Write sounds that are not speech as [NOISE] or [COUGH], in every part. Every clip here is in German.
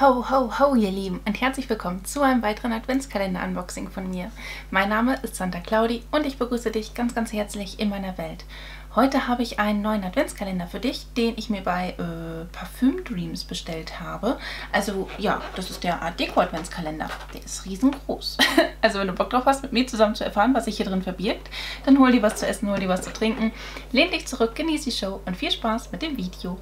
Ho, ho, ho, ihr Lieben und herzlich willkommen zu einem weiteren Adventskalender-Unboxing von mir. Mein Name ist Santa Claudi und ich begrüße dich ganz, ganz herzlich in meiner Welt. Heute habe ich einen neuen Adventskalender für dich, den ich mir bei äh, Parfüm Dreams bestellt habe. Also ja, das ist der Art Deco Adventskalender. Der ist riesengroß. [LAUGHS] also wenn du Bock drauf hast, mit mir zusammen zu erfahren, was sich hier drin verbirgt, dann hol dir was zu essen, hol dir was zu trinken, lehn dich zurück, genieß die Show und viel Spaß mit dem Video.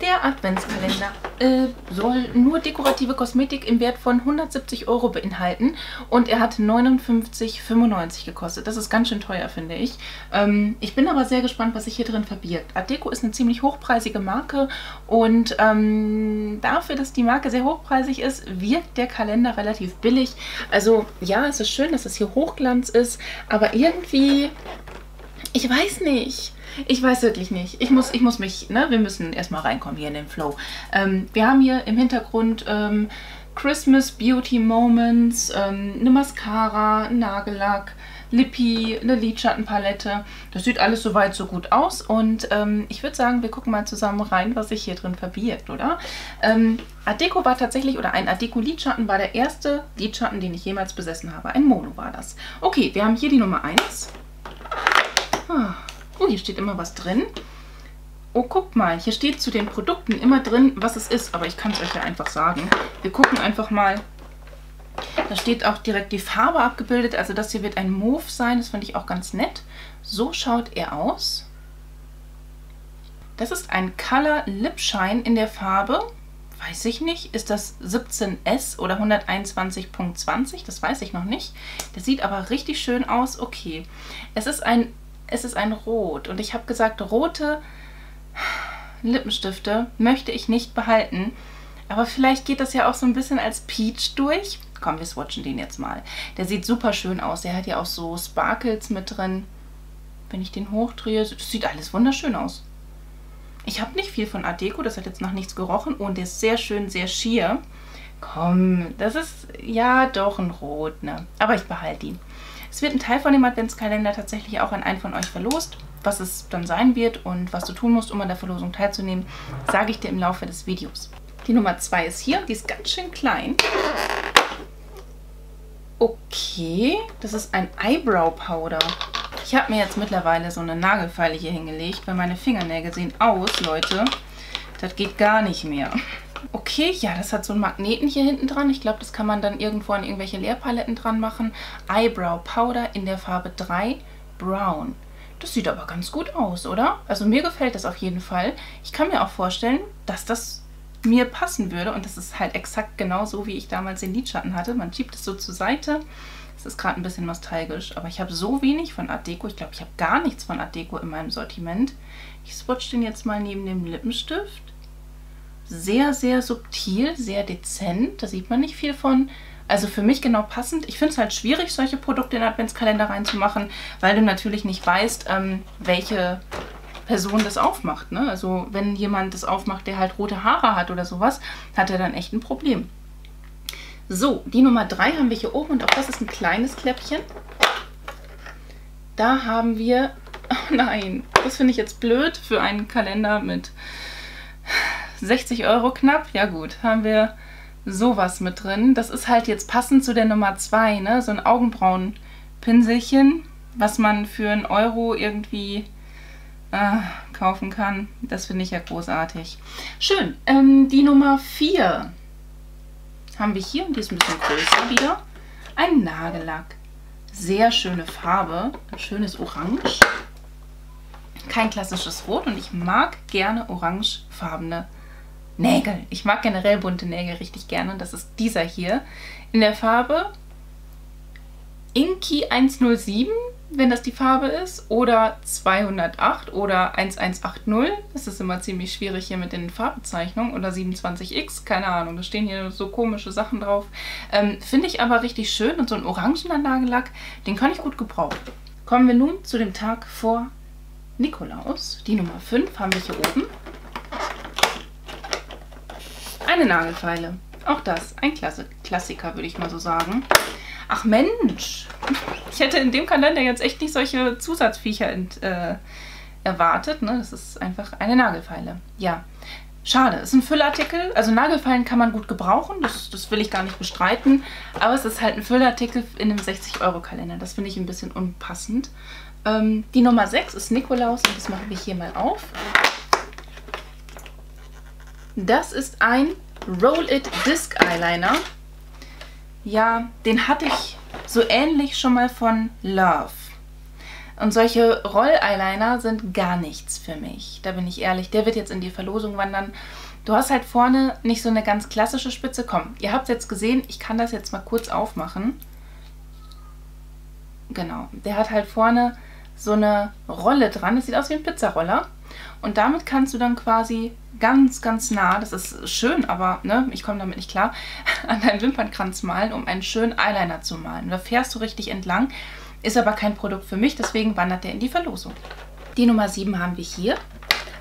Der Adventskalender äh, soll nur dekorative Kosmetik im Wert von 170 Euro beinhalten und er hat 59,95 gekostet. Das ist ganz schön teuer, finde ich. Ähm, ich bin aber sehr gespannt, was sich hier drin verbirgt. Adeco ist eine ziemlich hochpreisige Marke und ähm, dafür, dass die Marke sehr hochpreisig ist, wirkt der Kalender relativ billig. Also ja, es ist schön, dass es hier Hochglanz ist, aber irgendwie, ich weiß nicht. Ich weiß wirklich nicht. Ich muss, ich muss mich, ne, wir müssen erstmal reinkommen hier in den Flow. Ähm, wir haben hier im Hintergrund ähm, Christmas Beauty Moments, ähm, eine Mascara, ein Nagellack, Lippi, eine Lidschattenpalette. Das sieht alles soweit so gut aus und ähm, ich würde sagen, wir gucken mal zusammen rein, was sich hier drin verbirgt, oder? Ähm, Adeco war tatsächlich, oder ein Adeco Lidschatten war der erste Lidschatten, den ich jemals besessen habe. Ein Mono war das. Okay, wir haben hier die Nummer 1. Ah. Oh, hier steht immer was drin. Oh, guck mal, hier steht zu den Produkten immer drin, was es ist. Aber ich kann es euch ja einfach sagen. Wir gucken einfach mal. Da steht auch direkt die Farbe abgebildet. Also das hier wird ein Mauve sein. Das finde ich auch ganz nett. So schaut er aus. Das ist ein Color Lip Shine in der Farbe. Weiß ich nicht. Ist das 17S oder 121.20? Das weiß ich noch nicht. Der sieht aber richtig schön aus. Okay. Es ist ein es ist ein Rot. Und ich habe gesagt, rote Lippenstifte möchte ich nicht behalten. Aber vielleicht geht das ja auch so ein bisschen als Peach durch. Komm, wir swatchen den jetzt mal. Der sieht super schön aus. Der hat ja auch so Sparkles mit drin. Wenn ich den hochdrehe, das sieht alles wunderschön aus. Ich habe nicht viel von Art Deco, das hat jetzt noch nichts gerochen. Und der ist sehr schön, sehr schier. Komm, das ist ja doch ein Rot, ne? Aber ich behalte ihn. Es wird ein Teil von dem Adventskalender tatsächlich auch an einen von euch verlost. Was es dann sein wird und was du tun musst, um an der Verlosung teilzunehmen, sage ich dir im Laufe des Videos. Die Nummer 2 ist hier. Die ist ganz schön klein. Okay, das ist ein Eyebrow Powder. Ich habe mir jetzt mittlerweile so eine Nagelfeile hier hingelegt, weil meine Fingernägel sehen aus, Leute. Das geht gar nicht mehr. Okay, ja, das hat so einen Magneten hier hinten dran. Ich glaube, das kann man dann irgendwo an irgendwelche Leerpaletten dran machen. Eyebrow Powder in der Farbe 3 Brown. Das sieht aber ganz gut aus, oder? Also mir gefällt das auf jeden Fall. Ich kann mir auch vorstellen, dass das mir passen würde. Und das ist halt exakt genau so, wie ich damals den Lidschatten hatte. Man schiebt es so zur Seite. Es ist gerade ein bisschen nostalgisch, aber ich habe so wenig von Art Deco. Ich glaube, ich habe gar nichts von Art Deco in meinem Sortiment. Ich swatch den jetzt mal neben dem Lippenstift sehr, sehr subtil, sehr dezent. Da sieht man nicht viel von. Also für mich genau passend. Ich finde es halt schwierig, solche Produkte in den Adventskalender reinzumachen, weil du natürlich nicht weißt, ähm, welche Person das aufmacht. Ne? Also wenn jemand das aufmacht, der halt rote Haare hat oder sowas, hat er dann echt ein Problem. So, die Nummer 3 haben wir hier oben und auch das ist ein kleines Kläppchen. Da haben wir, [LAUGHS] oh nein, das finde ich jetzt blöd für einen Kalender mit 60 Euro knapp. Ja gut, haben wir sowas mit drin. Das ist halt jetzt passend zu der Nummer 2, ne? So ein Augenbrauenpinselchen, was man für einen Euro irgendwie äh, kaufen kann. Das finde ich ja großartig. Schön. Ähm, die Nummer 4 haben wir hier und die ist ein bisschen größer wieder. Ein Nagellack. Sehr schöne Farbe. Ein schönes Orange. Kein klassisches Rot und ich mag gerne orangefarbene Nägel. Ich mag generell bunte Nägel richtig gerne. Das ist dieser hier. In der Farbe Inky 107, wenn das die Farbe ist, oder 208 oder 1180. Das ist immer ziemlich schwierig hier mit den Farbbezeichnungen. Oder 27X, keine Ahnung. Da stehen hier so komische Sachen drauf. Ähm, Finde ich aber richtig schön. Und so ein orangener Nagellack, den kann ich gut gebrauchen. Kommen wir nun zu dem Tag vor Nikolaus. Die Nummer 5 haben wir hier oben. Eine Nagelfeile. Auch das, ein Klasse Klassiker, würde ich mal so sagen. Ach Mensch, ich hätte in dem Kalender jetzt echt nicht solche Zusatzviecher ent, äh, erwartet. Ne? Das ist einfach eine Nagelfeile. Ja, schade. Ist ein Füllartikel. Also Nagelfallen kann man gut gebrauchen. Das, das will ich gar nicht bestreiten. Aber es ist halt ein Füllartikel in einem 60-Euro-Kalender. Das finde ich ein bisschen unpassend. Ähm, die Nummer 6 ist Nikolaus und das machen wir hier mal auf. Das ist ein Roll-It Disc Eyeliner. Ja, den hatte ich so ähnlich schon mal von Love. Und solche Roll-Eyeliner sind gar nichts für mich. Da bin ich ehrlich. Der wird jetzt in die Verlosung wandern. Du hast halt vorne nicht so eine ganz klassische Spitze. Komm, ihr habt es jetzt gesehen. Ich kann das jetzt mal kurz aufmachen. Genau. Der hat halt vorne so eine Rolle dran. Das sieht aus wie ein Pizzaroller. Und damit kannst du dann quasi ganz, ganz nah, das ist schön, aber ne, ich komme damit nicht klar, [LAUGHS] an deinen Wimpernkranz malen, um einen schönen Eyeliner zu malen. da fährst du richtig entlang, ist aber kein Produkt für mich, deswegen wandert der in die Verlosung. Die Nummer 7 haben wir hier.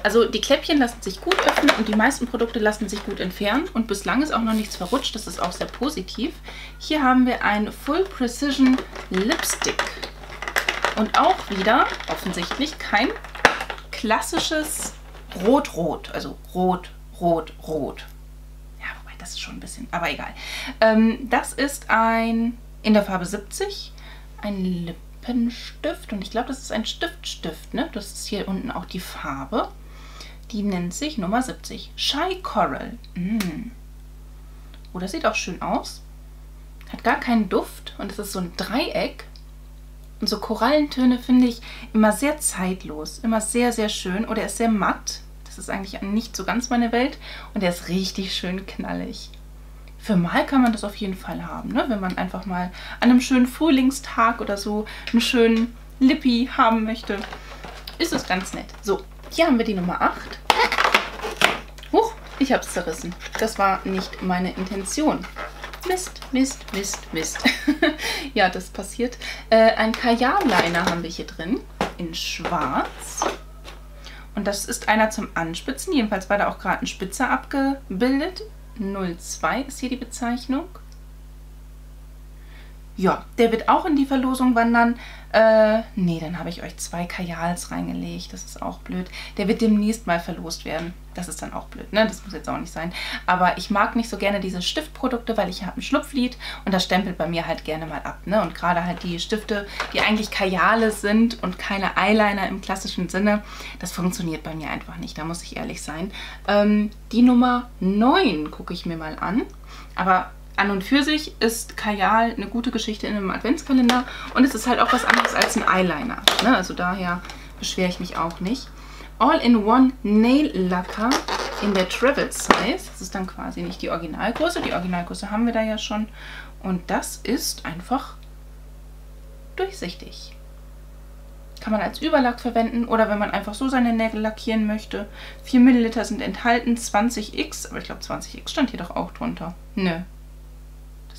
Also die Kläppchen lassen sich gut öffnen und die meisten Produkte lassen sich gut entfernen. Und bislang ist auch noch nichts verrutscht, das ist auch sehr positiv. Hier haben wir ein Full Precision Lipstick. Und auch wieder offensichtlich kein klassisches Rot-Rot. Also Rot, Rot, Rot. Ja, wobei das ist schon ein bisschen, aber egal. Ähm, das ist ein, in der Farbe 70, ein Lippenstift. Und ich glaube, das ist ein Stiftstift. Ne? Das ist hier unten auch die Farbe. Die nennt sich Nummer 70. Shy Coral. Mm. Oh, das sieht auch schön aus. Hat gar keinen Duft und es ist so ein Dreieck. Und so Korallentöne finde ich immer sehr zeitlos, immer sehr, sehr schön. Oder er ist sehr matt. Das ist eigentlich nicht so ganz meine Welt. Und er ist richtig schön knallig. Für mal kann man das auf jeden Fall haben, ne? wenn man einfach mal an einem schönen Frühlingstag oder so einen schönen Lippi haben möchte. Ist es ganz nett. So, hier haben wir die Nummer 8. Huch, ich habe es zerrissen. Das war nicht meine Intention. Mist, Mist, Mist, Mist. [LAUGHS] ja, das passiert. Äh, ein Kajal-Liner haben wir hier drin in schwarz. Und das ist einer zum Anspitzen. Jedenfalls war da auch gerade ein Spitzer abgebildet. 02 ist hier die Bezeichnung. Ja, der wird auch in die Verlosung wandern. Äh, nee, dann habe ich euch zwei Kajals reingelegt. Das ist auch blöd. Der wird demnächst mal verlost werden. Das ist dann auch blöd, ne? Das muss jetzt auch nicht sein. Aber ich mag nicht so gerne diese Stiftprodukte, weil ich habe ein Schlupflied und das stempelt bei mir halt gerne mal ab, ne? Und gerade halt die Stifte, die eigentlich Kajale sind und keine Eyeliner im klassischen Sinne, das funktioniert bei mir einfach nicht. Da muss ich ehrlich sein. Ähm, die Nummer 9 gucke ich mir mal an. Aber an und für sich ist Kajal eine gute Geschichte in einem Adventskalender und es ist halt auch was anderes als ein Eyeliner. Ne? Also daher beschwere ich mich auch nicht. All-in-One Nail Lacquer in der Travel Size. Das ist dann quasi nicht die Originalgröße. Die Originalgröße haben wir da ja schon. Und das ist einfach durchsichtig. Kann man als Überlack verwenden oder wenn man einfach so seine Nägel lackieren möchte. 4 Milliliter sind enthalten, 20x, aber ich glaube 20x stand hier doch auch drunter. Nö,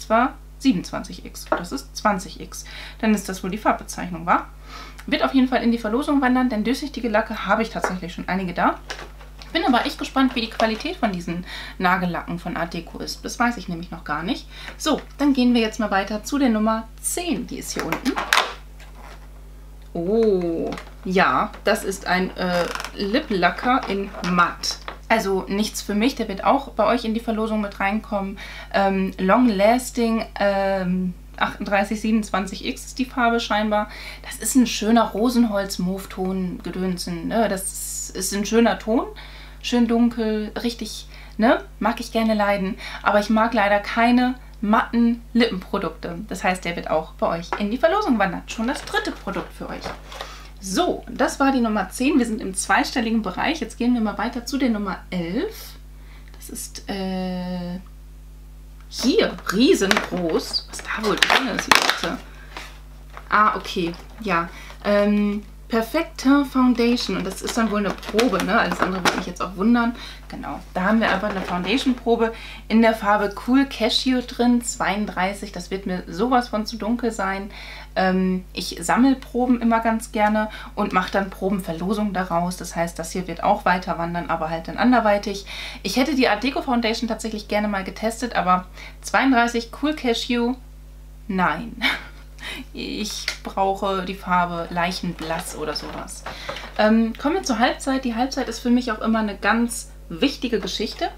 zwar 27x. Das ist 20x. Dann ist das wohl die Farbbezeichnung, wa? Wird auf jeden Fall in die Verlosung wandern, denn durchsichtige Lacke habe ich tatsächlich schon einige da. Bin aber echt gespannt, wie die Qualität von diesen Nagellacken von Art Deco ist. Das weiß ich nämlich noch gar nicht. So, dann gehen wir jetzt mal weiter zu der Nummer 10. Die ist hier unten. Oh, ja, das ist ein äh, Lip-Lacker in Matt. Also nichts für mich, der wird auch bei euch in die Verlosung mit reinkommen. Ähm, Long Lasting ähm, 3827X ist die Farbe scheinbar. Das ist ein schöner Rosenholz-Move-Ton, Gedönsen. Ne? Das ist ein schöner Ton, schön dunkel, richtig, ne? Mag ich gerne leiden. Aber ich mag leider keine matten Lippenprodukte. Das heißt, der wird auch bei euch in die Verlosung wandern. Schon das dritte Produkt für euch. So, das war die Nummer 10. Wir sind im zweistelligen Bereich. Jetzt gehen wir mal weiter zu der Nummer 11. Das ist äh, hier riesengroß. Was da wohl drin ist, Leute? Ah, okay. Ja. Ähm, Perfekte Foundation. Und das ist dann wohl eine Probe, ne? Alles andere würde mich jetzt auch wundern. Genau, da haben wir einfach eine Foundation-Probe in der Farbe Cool Cashew drin, 32. Das wird mir sowas von zu dunkel sein. Ähm, ich sammle Proben immer ganz gerne und mache dann Probenverlosung daraus. Das heißt, das hier wird auch weiter wandern, aber halt dann anderweitig. Ich hätte die Art Deco Foundation tatsächlich gerne mal getestet, aber 32 Cool Cashew, nein. [LAUGHS] Ich brauche die Farbe Leichenblass oder sowas. Ähm, kommen wir zur Halbzeit. Die Halbzeit ist für mich auch immer eine ganz wichtige Geschichte.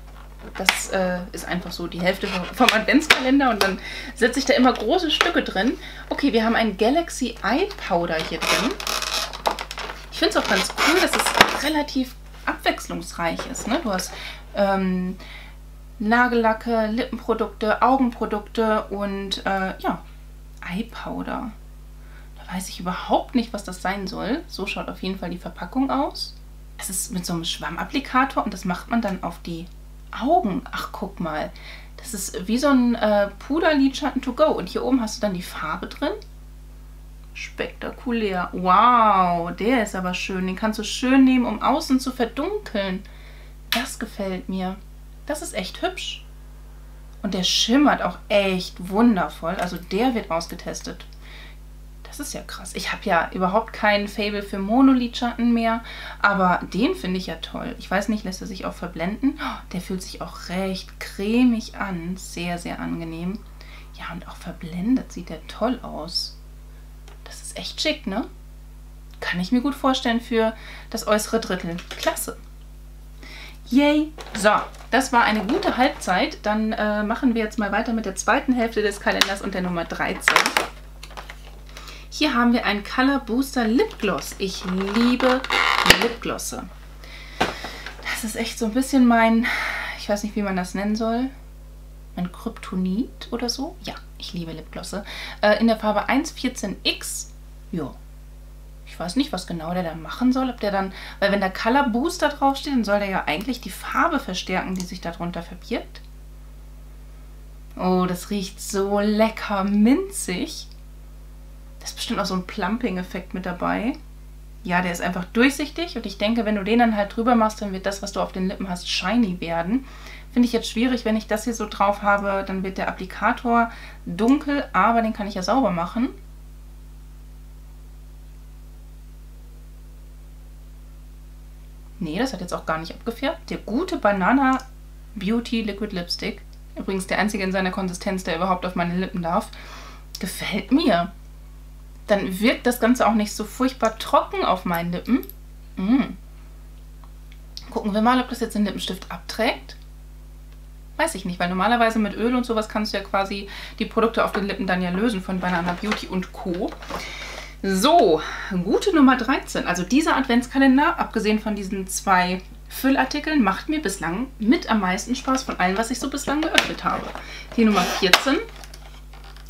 Das äh, ist einfach so die Hälfte vom Adventskalender und dann setze ich da immer große Stücke drin. Okay, wir haben ein Galaxy Eye Powder hier drin. Ich finde es auch ganz cool, dass es relativ abwechslungsreich ist. Ne? Du hast ähm, Nagellacke, Lippenprodukte, Augenprodukte und äh, ja, Eye Powder. Da weiß ich überhaupt nicht, was das sein soll. So schaut auf jeden Fall die Verpackung aus. Es ist mit so einem Schwammapplikator und das macht man dann auf die Augen. Ach, guck mal. Das ist wie so ein äh, Puderlidschatten to go. Und hier oben hast du dann die Farbe drin. Spektakulär. Wow, der ist aber schön. Den kannst du schön nehmen, um außen zu verdunkeln. Das gefällt mir. Das ist echt hübsch. Und der schimmert auch echt wundervoll. Also der wird ausgetestet. Das ist ja krass. Ich habe ja überhaupt keinen Fable für Monolidschatten mehr, aber den finde ich ja toll. Ich weiß nicht, lässt er sich auch verblenden? Oh, der fühlt sich auch recht cremig an. Sehr, sehr angenehm. Ja, und auch verblendet sieht der toll aus. Das ist echt schick, ne? Kann ich mir gut vorstellen für das äußere Drittel. Klasse. Yay! So, das war eine gute Halbzeit. Dann äh, machen wir jetzt mal weiter mit der zweiten Hälfte des Kalenders und der Nummer 13. Hier haben wir ein Color Booster Lipgloss. Ich liebe Lipglosse. Das ist echt so ein bisschen mein, ich weiß nicht, wie man das nennen soll, mein Kryptonit oder so. Ja, ich liebe Lipglosse. Äh, in der Farbe 114X. Ja, ich weiß nicht, was genau der da machen soll. Ob der dann, weil wenn der Color Booster draufsteht, dann soll der ja eigentlich die Farbe verstärken, die sich darunter verbirgt. Oh, das riecht so lecker minzig. Da ist bestimmt auch so ein Plumping-Effekt mit dabei. Ja, der ist einfach durchsichtig und ich denke, wenn du den dann halt drüber machst, dann wird das, was du auf den Lippen hast, shiny werden. Finde ich jetzt schwierig, wenn ich das hier so drauf habe, dann wird der Applikator dunkel, aber den kann ich ja sauber machen. Nee, das hat jetzt auch gar nicht abgefärbt. Der gute Banana Beauty Liquid Lipstick, übrigens der einzige in seiner Konsistenz, der überhaupt auf meine Lippen darf, gefällt mir dann wirkt das Ganze auch nicht so furchtbar trocken auf meinen Lippen. Mm. Gucken wir mal, ob das jetzt den Lippenstift abträgt. Weiß ich nicht, weil normalerweise mit Öl und sowas kannst du ja quasi die Produkte auf den Lippen dann ja lösen von Banana Beauty und Co. So, gute Nummer 13. Also dieser Adventskalender, abgesehen von diesen zwei Füllartikeln, macht mir bislang mit am meisten Spaß von allen, was ich so bislang geöffnet habe. Die Nummer 14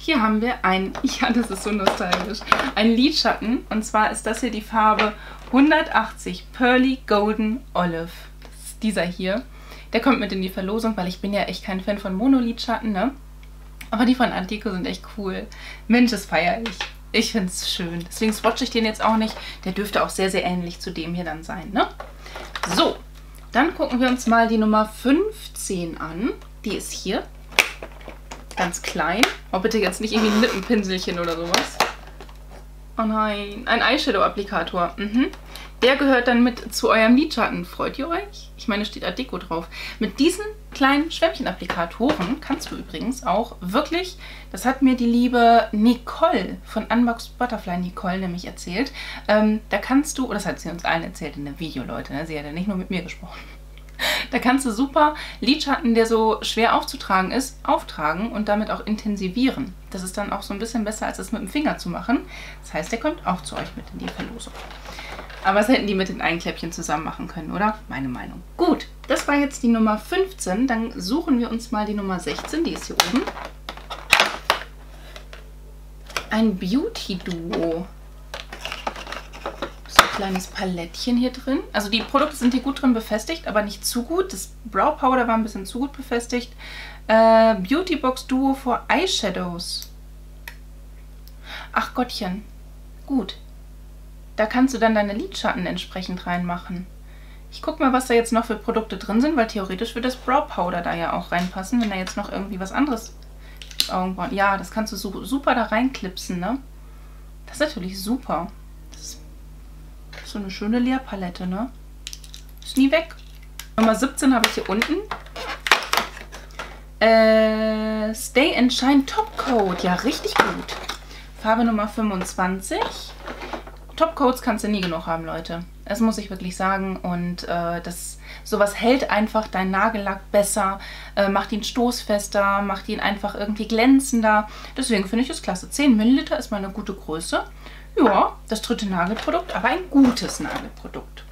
hier haben wir ein, [LAUGHS] ja, das ist so nostalgisch, ein Lidschatten. Und zwar ist das hier die Farbe 180 Pearly Golden Olive. Das ist dieser hier. Der kommt mit in die Verlosung, weil ich bin ja echt kein Fan von Monolidschatten, ne? Aber die von Antico sind echt cool. Mensch, das feiere ich. Ich finde es schön. Deswegen swatche ich den jetzt auch nicht. Der dürfte auch sehr, sehr ähnlich zu dem hier dann sein, ne? So, dann gucken wir uns mal die Nummer 15 an. Die ist hier ganz klein. Oh, bitte jetzt nicht irgendwie ein Lippenpinselchen oder sowas. Oh nein, ein Eyeshadow-Applikator. Mhm. Der gehört dann mit zu eurem Lidschatten. Freut ihr euch? Ich meine, steht Adeko drauf. Mit diesen kleinen Schwämmchen-Applikatoren kannst du übrigens auch wirklich, das hat mir die liebe Nicole von Unboxed Butterfly Nicole nämlich erzählt, ähm, da kannst du, oder das hat sie uns allen erzählt in dem Video, Leute, ne? sie hat ja nicht nur mit mir gesprochen. Da kannst du super Lidschatten, der so schwer aufzutragen ist, auftragen und damit auch intensivieren. Das ist dann auch so ein bisschen besser, als es mit dem Finger zu machen. Das heißt, der kommt auch zu euch mit in die Verlosung. Aber das hätten die mit den Einkläppchen zusammen machen können, oder? Meine Meinung. Gut, das war jetzt die Nummer 15. Dann suchen wir uns mal die Nummer 16. Die ist hier oben. Ein Beauty-Duo kleines Palettchen hier drin. Also die Produkte sind hier gut drin befestigt, aber nicht zu gut. Das Brow Powder war ein bisschen zu gut befestigt. Äh, Beauty Box Duo for Eyeshadows. Ach Gottchen. Gut. Da kannst du dann deine Lidschatten entsprechend reinmachen. Ich gucke mal, was da jetzt noch für Produkte drin sind, weil theoretisch wird das Brow Powder da ja auch reinpassen, wenn da jetzt noch irgendwie was anderes. Ja, das kannst du super da reinklipsen, ne? Das ist natürlich super. So eine schöne Leerpalette, ne? Ist nie weg. Nummer 17 habe ich hier unten. Äh, Stay and Shine Top Coat. Ja, richtig gut. Farbe Nummer 25. Top Coats kannst du nie genug haben, Leute. Das muss ich wirklich sagen. Und äh, das Sowas hält einfach deinen Nagellack besser, äh, macht ihn stoßfester, macht ihn einfach irgendwie glänzender. Deswegen finde ich es klasse. 10 Milliliter ist mal eine gute Größe. Ja, das dritte Nagelprodukt, aber ein gutes Nagelprodukt.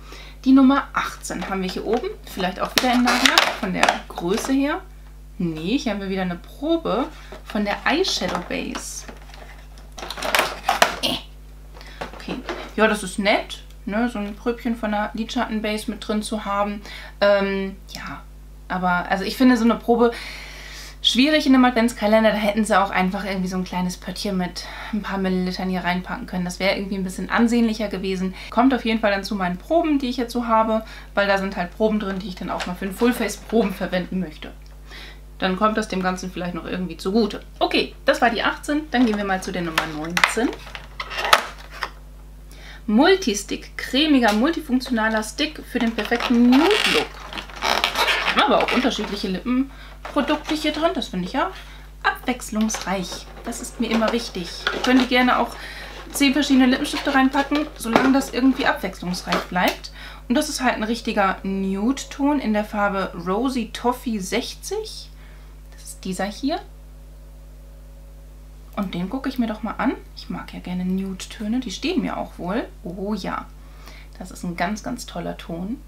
Die Nummer 18 haben wir hier oben. Vielleicht auch wieder ein Nagellack von der Größe her. Nee, hier haben wir wieder eine Probe von der Eyeshadow Base. Äh. Okay, ja, das ist nett, ne? so ein Pröbchen von der Lidschattenbase mit drin zu haben. Ähm, ja, aber also ich finde so eine Probe schwierig in einem Adventskalender. Da hätten sie auch einfach irgendwie so ein kleines Pöttchen mit ein paar Millilitern hier reinpacken können. Das wäre irgendwie ein bisschen ansehnlicher gewesen. Kommt auf jeden Fall dann zu meinen Proben, die ich jetzt so habe, weil da sind halt Proben drin, die ich dann auch mal für ein Fullface-Proben verwenden möchte dann kommt das dem Ganzen vielleicht noch irgendwie zugute. Okay, das war die 18. Dann gehen wir mal zu der Nummer 19. Multistick, cremiger, multifunktionaler Stick für den perfekten Nude-Look. Aber auch unterschiedliche Lippenprodukte hier drin. Das finde ich ja abwechslungsreich. Das ist mir immer wichtig. Ihr könnt gerne auch 10 verschiedene Lippenstifte reinpacken, solange das irgendwie abwechslungsreich bleibt. Und das ist halt ein richtiger Nude-Ton in der Farbe Rosy Toffee 60 dieser hier. Und den gucke ich mir doch mal an. Ich mag ja gerne Nude-Töne, die stehen mir auch wohl. Oh ja, das ist ein ganz, ganz toller Ton.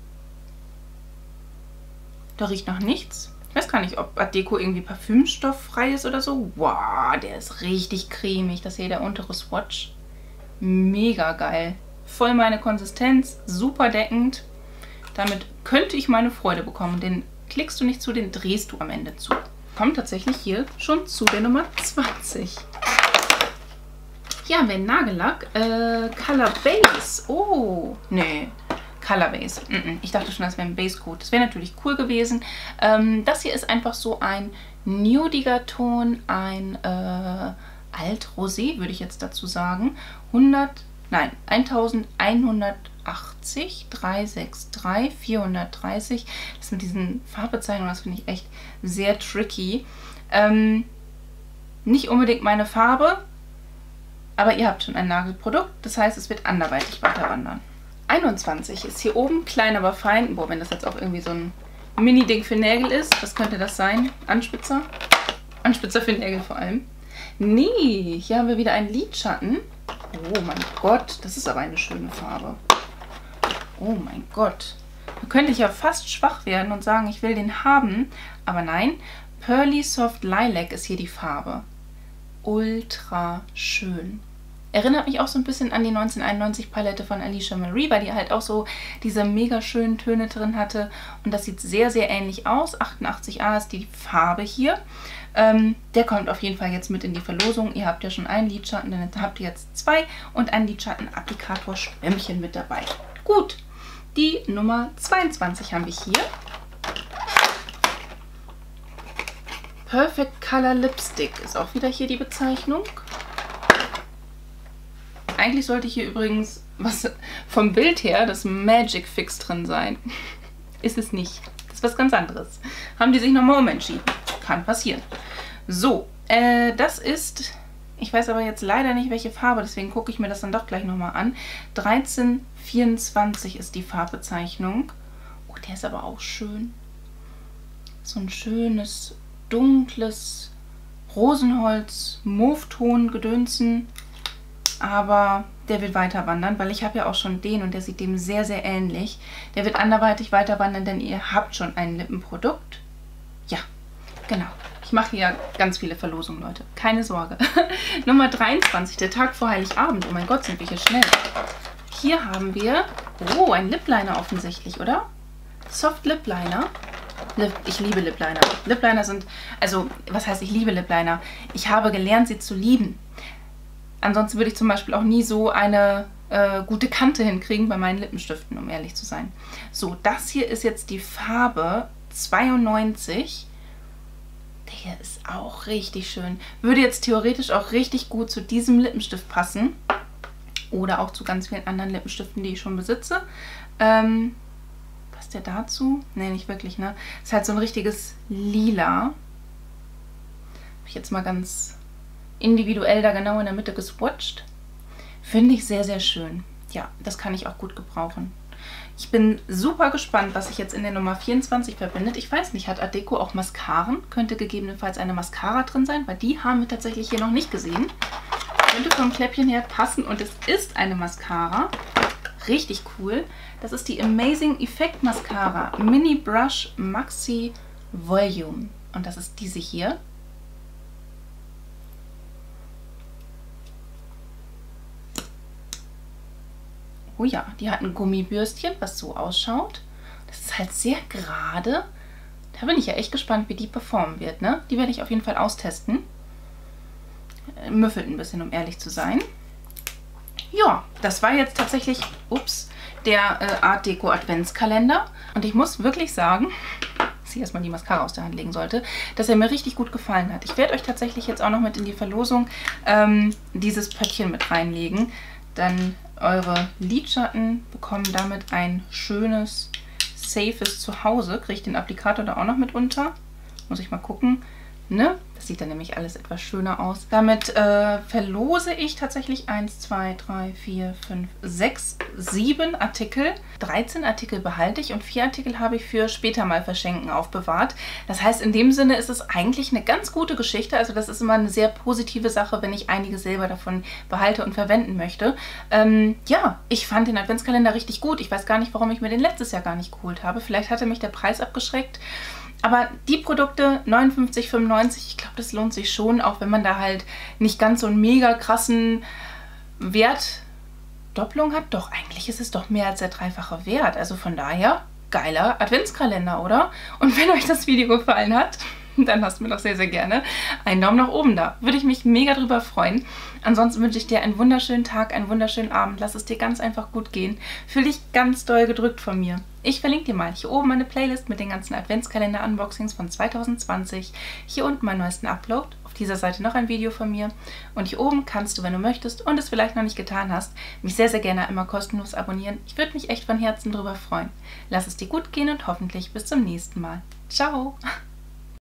Da riecht noch nichts. Ich weiß gar nicht, ob Adeko irgendwie parfümstofffrei ist oder so. Wow, der ist richtig cremig. Das hier der untere Swatch. Mega geil. Voll meine Konsistenz, super deckend. Damit könnte ich meine Freude bekommen. Den klickst du nicht zu, den drehst du am Ende zu kommen tatsächlich hier schon zu der Nummer 20. Hier haben wir einen Nagellack. Äh, Color Base. Oh, nee. Color Base. Ich dachte schon, das wäre ein Base Coat. Das wäre natürlich cool gewesen. Ähm, das hier ist einfach so ein nudiger Ton, ein äh, Alt-Rosé, würde ich jetzt dazu sagen. 100, nein, 1100 80, 363, 430. Das mit diesen Farbbezeichnungen, das finde ich echt sehr tricky. Ähm, nicht unbedingt meine Farbe, aber ihr habt schon ein Nagelprodukt. Das heißt, es wird anderweitig weiter wandern. 21 ist hier oben, klein aber fein. Boah, wenn das jetzt auch irgendwie so ein Mini-Ding für Nägel ist, was könnte das sein? Anspitzer? Anspitzer für Nägel vor allem. Nee, hier haben wir wieder einen Lidschatten. Oh mein Gott, das ist aber eine schöne Farbe. Oh mein Gott. Da könnte ich ja fast schwach werden und sagen, ich will den haben. Aber nein, Pearly Soft Lilac ist hier die Farbe. Ultra schön. Erinnert mich auch so ein bisschen an die 1991 Palette von Alicia Marie, weil die halt auch so diese mega schönen Töne drin hatte. Und das sieht sehr, sehr ähnlich aus. 88a ist die Farbe hier. Ähm, der kommt auf jeden Fall jetzt mit in die Verlosung. Ihr habt ja schon einen Lidschatten, dann habt ihr jetzt zwei und einen Lidschatten-Applikator-Schwämmchen mit dabei. Gut, die Nummer 22 haben wir hier. Perfect Color Lipstick ist auch wieder hier die Bezeichnung. Eigentlich sollte hier übrigens was vom Bild her das Magic Fix drin sein. Ist es nicht. Das ist was ganz anderes. Haben die sich nochmal umentschieden. Kann passieren. So, äh, das ist ich weiß aber jetzt leider nicht, welche Farbe, deswegen gucke ich mir das dann doch gleich nochmal an. 1324 ist die Farbbezeichnung. Oh, der ist aber auch schön. So ein schönes, dunkles Rosenholz, Mauveton, Gedönsen. Aber der wird weiter wandern, weil ich habe ja auch schon den und der sieht dem sehr, sehr ähnlich. Der wird anderweitig weiter wandern, denn ihr habt schon ein Lippenprodukt. Ja, genau. Ich mache hier ganz viele Verlosungen, Leute. Keine Sorge. [LAUGHS] Nummer 23, der Tag vor Heiligabend. Oh mein Gott, sind wir hier schnell. Hier haben wir... Oh, ein Lip Liner offensichtlich, oder? Soft Lip Liner. Ich liebe Lip Liner. Lip Liner sind... Also, was heißt ich liebe Lip Liner? Ich habe gelernt, sie zu lieben. Ansonsten würde ich zum Beispiel auch nie so eine äh, gute Kante hinkriegen bei meinen Lippenstiften, um ehrlich zu sein. So, das hier ist jetzt die Farbe 92 hier ist auch richtig schön. Würde jetzt theoretisch auch richtig gut zu diesem Lippenstift passen. Oder auch zu ganz vielen anderen Lippenstiften, die ich schon besitze. Ähm, passt der dazu? Ne, nicht wirklich, ne? Ist halt so ein richtiges Lila. Habe ich jetzt mal ganz individuell da genau in der Mitte geswatcht. Finde ich sehr, sehr schön. Ja, das kann ich auch gut gebrauchen. Ich bin super gespannt, was sich jetzt in der Nummer 24 verbindet. Ich weiß nicht, hat Adeco auch Mascaren? Könnte gegebenenfalls eine Mascara drin sein, weil die haben wir tatsächlich hier noch nicht gesehen. Könnte vom Kläppchen her passen und es ist eine Mascara. Richtig cool. Das ist die Amazing Effect Mascara Mini Brush Maxi Volume. Und das ist diese hier. Oh ja, die hat ein Gummibürstchen, was so ausschaut. Das ist halt sehr gerade. Da bin ich ja echt gespannt, wie die performen wird. Ne? Die werde ich auf jeden Fall austesten. Äh, müffelt ein bisschen, um ehrlich zu sein. Ja, das war jetzt tatsächlich, ups, der äh, Art Deco Adventskalender. Und ich muss wirklich sagen, dass ich erstmal die Mascara aus der Hand legen sollte, dass er mir richtig gut gefallen hat. Ich werde euch tatsächlich jetzt auch noch mit in die Verlosung ähm, dieses Pöttchen mit reinlegen. Dann eure Lidschatten bekommen damit ein schönes, safes Zuhause. Kriege ich den Applikator da auch noch mit unter? Muss ich mal gucken. Ne? Das sieht dann nämlich alles etwas schöner aus. Damit äh, verlose ich tatsächlich 1, 2, 3, 4, 5, 6, 7 Artikel. 13 Artikel behalte ich und 4 Artikel habe ich für später mal verschenken aufbewahrt. Das heißt, in dem Sinne ist es eigentlich eine ganz gute Geschichte. Also das ist immer eine sehr positive Sache, wenn ich einige selber davon behalte und verwenden möchte. Ähm, ja, ich fand den Adventskalender richtig gut. Ich weiß gar nicht, warum ich mir den letztes Jahr gar nicht geholt habe. Vielleicht hatte mich der Preis abgeschreckt. Aber die Produkte 59,95, ich glaube, das lohnt sich schon, auch wenn man da halt nicht ganz so einen mega krassen Wertdopplung hat. Doch, eigentlich ist es doch mehr als der dreifache Wert. Also von daher, geiler Adventskalender, oder? Und wenn euch das Video gefallen hat, [LAUGHS] dann lasst mir doch sehr, sehr gerne einen Daumen nach oben da. Würde ich mich mega drüber freuen. Ansonsten wünsche ich dir einen wunderschönen Tag, einen wunderschönen Abend. Lass es dir ganz einfach gut gehen. Fühl dich ganz doll gedrückt von mir. Ich verlinke dir mal hier oben meine Playlist mit den ganzen Adventskalender-Unboxings von 2020. Hier unten meinen neuesten Upload. Auf dieser Seite noch ein Video von mir. Und hier oben kannst du, wenn du möchtest und es vielleicht noch nicht getan hast, mich sehr, sehr gerne einmal kostenlos abonnieren. Ich würde mich echt von Herzen drüber freuen. Lass es dir gut gehen und hoffentlich bis zum nächsten Mal. Ciao!